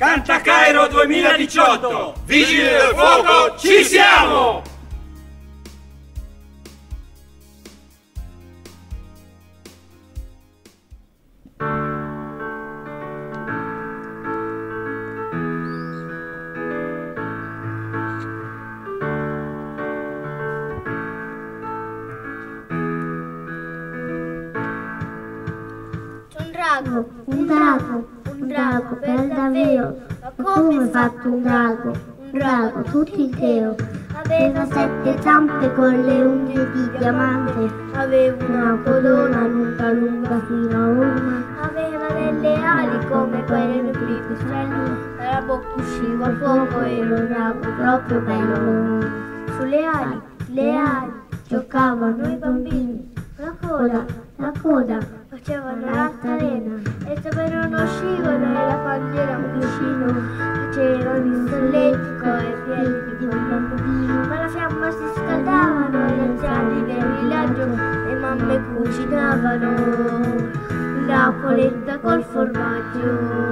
Santa Cairo 2018! Vigili del fuoco, ci siamo! Un drago, Un drago, un drago, per davvero. Ma come è fatto un drago? Un drago, tutto intero. Aveva sette zampe con le unghie di diamante. Aveva una codona lunga lunga fino a Roma. Aveva delle ali come quelle del pipistrello. Dalla bocca usciva fuoco e un drago proprio bello. Sulle ali, le ali, giocavano i bambini. La coda, la coda, facevano l'altalena e sapevano scivolo nella bandiera un cuscino facevano il solletico e piedi di bambino ma la fiamma si scaldavano e gli anziani del villaggio le mamme cucinavano. La polenta col formaggio